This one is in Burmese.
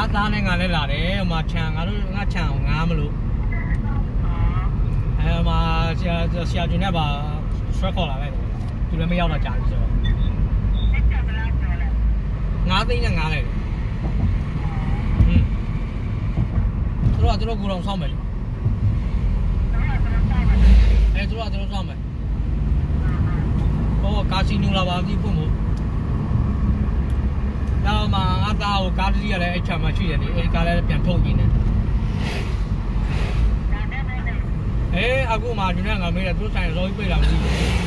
ငါသားနဲ့ငါလည်းလာတယ်ဟိုမှာခြံငါတို့ငါခြံကိုငားမလို့အဲမှာဆရာဆရာကျွန်းနဲ့ပါဆွဲခေါ်လာလိုက်တယ်သူလည်းမရောက်တော့ကြာပြီဆိုတော့ငါးသိန်းနဲ့ငားလိုက်တယ်ဟွန်းသူတို့ကသူတို့ကိုယ်တော်ဆောင်းမယ်အဲသူတို့ကသူတို့ဆောင်းမယ်ဟောကာစီနိုလာပါပြီဖို့မို့တော့မှငါသား ကိုကားတစ်စီးရလဲအဲ့ချာမှာရှိတယ်လေအဲ့ကားလည်းပြန်ထုတ်ကြည့်နေအေးအခုမှကျွန်တော်ငါမေးတယ်သူဆိုင်ရောကြီးပြေးလာမသိဘူး